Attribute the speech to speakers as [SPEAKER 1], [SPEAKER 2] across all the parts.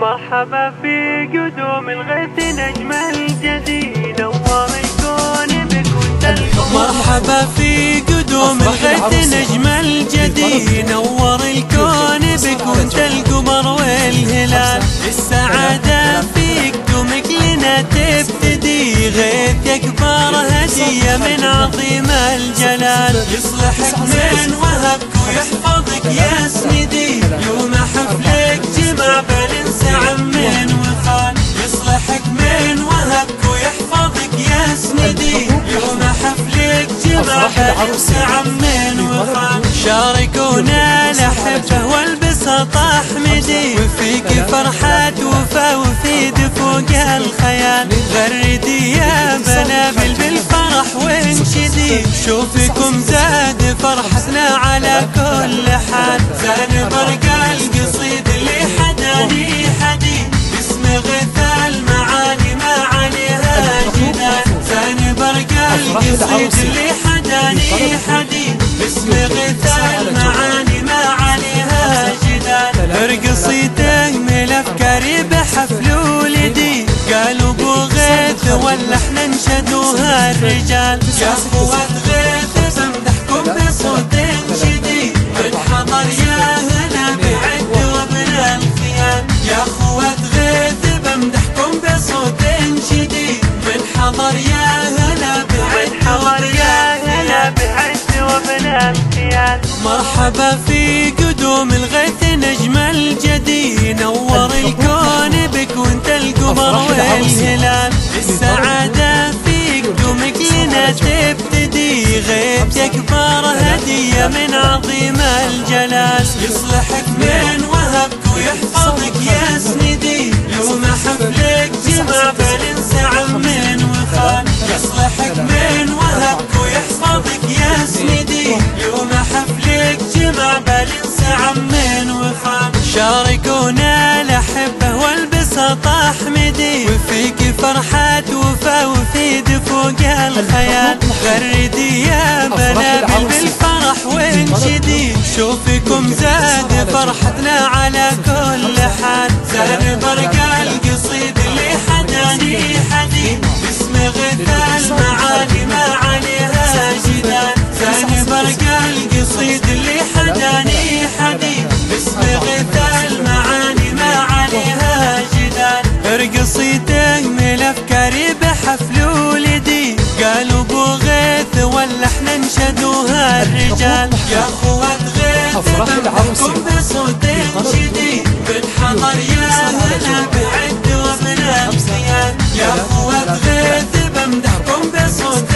[SPEAKER 1] مرحبا في قدوم الغيث نجم الجديد نور الكون بك وانت
[SPEAKER 2] مرحبا في قدوم الغيث نجم الجديد نور الكون بك وانت القمر والهلال. السعادة في قدومك لنا تبتدي. غيث يكبر هدية من عظيم الجلال. يصلحك من وهبك ويحفظك. جمع بننس عمين شاركونا الأحبة والبسط أحمدي. وفيك فرحة وفا وفي دفوق الخيال. غردي يا بنابل بالفرح وانشدي. شوفكم زاد فرحتنا على كل حال. زان برق القصيد اللي حداني حدي. باسم غث المعاني ما عليها جدال زان برق القصيد اللي حداني حدي باسم غث المعاني ما عليها جدال. ارقصيته من أفكاري بحفل ولدي. قالوا بو غيث ولا إحنا نشدوها الرجال. يا اخوات غيث بمدحكم بصوت شديد. من حضر يا هلا بعد وابن الخيال. يا اخوات غيث بمدحكم بصوت شديد. من حضر يا هلا بعد
[SPEAKER 1] يا هلا الخيال
[SPEAKER 2] مرحبا في قدوم الغيث نجم الجديد نور الكون بك وانت القمر والهلال. السعادة في قدومك لنا تبتدي غيث يكبر هدية من عظيم عمين وخال شاركونا الأحبة والبسط أحمدي. وفيك فرحة وفا وفي دفوق الخيال. غردي يا بنابل بالفرح وانشدي. شوفكم زاد فرحتنا على كل حال. زاد برق ولا إحنا نشدوها الرجال؟ يا أخوات غيث بمدحكم بصوت شديد بالحضر يا هلا بعد وابن الخيال يا أخوات غيث بمدحكم بصوت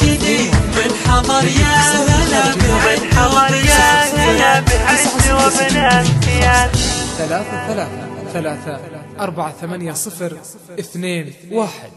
[SPEAKER 2] شديد بالحضر يا هلا بعد
[SPEAKER 1] حضر يا هلا بعز وابن الخيال
[SPEAKER 3] ثلاثة ثلاثة ثلاثة أربعة ثمانية صفر اثنين واحد.